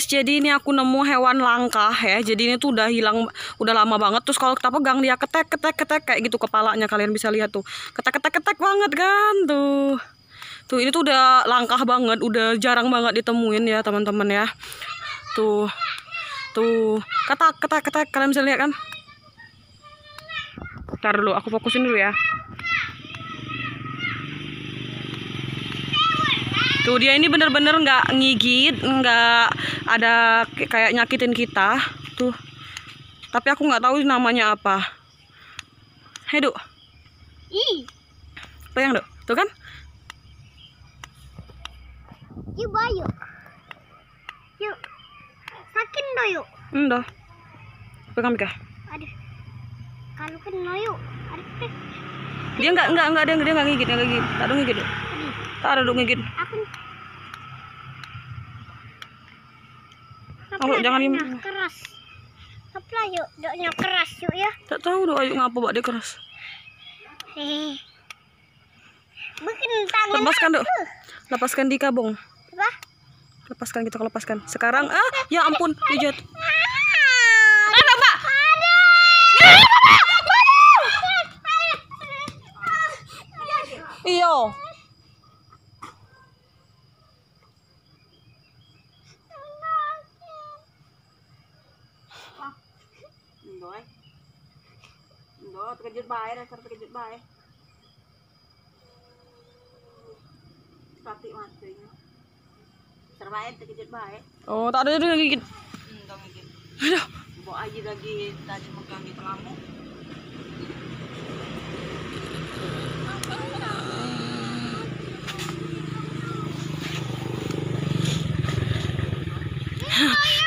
jadi ini aku nemu hewan langka ya. Jadi ini tuh udah hilang, udah lama banget. Terus kalau kita pegang dia ketek, ketek, ketek kayak gitu kepalanya. Kalian bisa lihat tuh, ketek, ketek, ketek banget kan tuh. Tuh ini tuh udah langkah banget, udah jarang banget ditemuin ya teman-teman ya. Tuh, tuh, ketak, ketek, ketek. Kalian bisa lihat kan? Ntar dulu, aku fokusin dulu ya. Tuh dia ini bener-bener nggak ngigit, nggak ada kayak nyakitin kita. Tuh. Tapi aku nggak tahu namanya apa. Hei, Duk. Ih, Pegang, Duk. Tuh kan? yuk. Yuk. Sakit do yuk. Hmm, dah. Pegang, Mika. Aduh. Kalau kena yuk. Aduh. Dia nggak nggak nggak dia dia nggak ngigit, nggak ngigit. Tak ada ngigit, Duk. Ada Duk ngigit. Aku. Jangan im- keras. Apa yuk? Doknya keras yuk ya. Tak tahu Duk ayo ngapa buat dia keras. Eh. Bikin tangan Lepaskan, aku. Lepaskan di kabung. Apa? Lepaskan kita lepaskan. Sekarang ah, ya ampun. Ah, Ada, Pak. Iyo. Ndoy, terkejut baik, dasar terkejut baik. Tapi matinya. Terbaik terkejut baik. Oh, tak ada dia gigit. Enggak mungkin. Aduh. Bawa aja lagi tadi megang di telamu.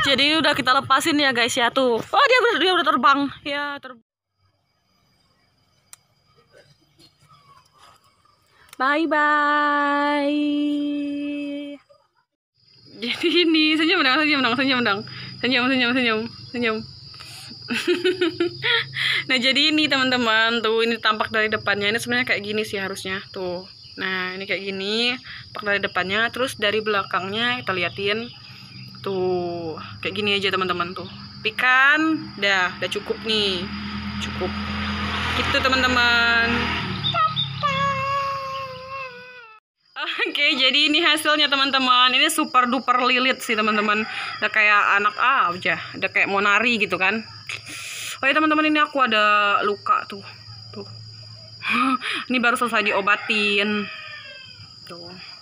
Jadi ini udah kita lepasin ya guys ya tuh. Oh dia udah- dia udah terbang. Ya ter. Bye bye. Jadi ini senyum dong, senyum dong, senyum dong. Senyum, senyum, senyum, senyum. nah jadi ini teman-teman tuh ini tampak dari depannya ini sebenarnya kayak gini sih harusnya tuh. Nah ini kayak gini tampak dari depannya terus dari belakangnya kita liatin tuh kayak gini aja teman-teman tuh pikan dah udah cukup nih cukup gitu teman-teman jadi ini hasilnya teman-teman ini super duper lilit sih teman-teman udah kayak anak A aja udah kayak mau nari gitu kan oh ya teman-teman ini aku ada luka tuh tuh ini baru selesai diobatin tuh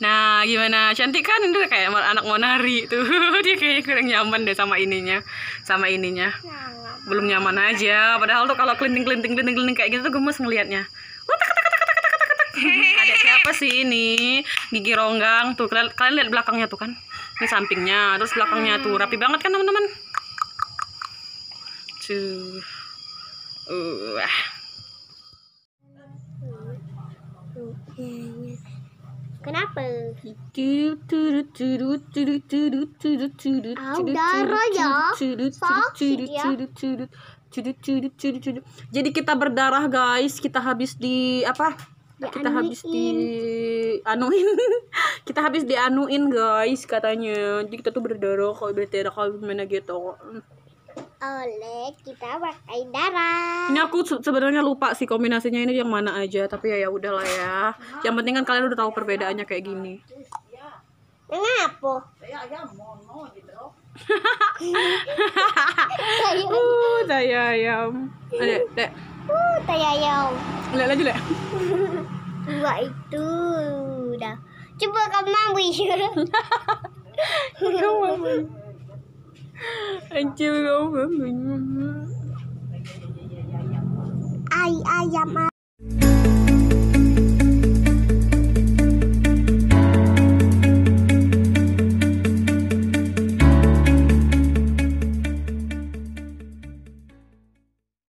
Nah, gimana? Cantik kan? Udah kayak anak mau nari tuh. Dia kayaknya kurang nyaman deh sama ininya. Sama ininya. Belum nyaman aja. Padahal tuh kalau kelinting-kelinting kelinting kayak gitu tuh gemes ngelihatnya. Ada siapa sih ini? Gigi ronggang tuh. Kalian, kalian lihat belakangnya tuh kan? Ini sampingnya, terus belakangnya tuh rapi banget kan teman-teman? Tuh. Uh. Kenapa? Ah, darah ya. Sakit ya. Jadi kita berdarah guys, kita habis di apa? Kita habis di anuin. kita habis dianuin guys katanya. Jadi kita tuh berdarah kalau berdarah kalau gimana gitu. Oleh kita pakai darah. Ini aku se- sebenarnya lupa sih kombinasinya ini yang mana aja, tapi ya ya udahlah ya. Yang penting kan kalian udah tahu perbedaannya kayak gini. Mengapa? Saya ayam tayayaw. Wala lagi lah. Wa đã dah. Cuba kau mampu ya. Kau mampu. Anh chưa gấu với mình Ai ai dám ai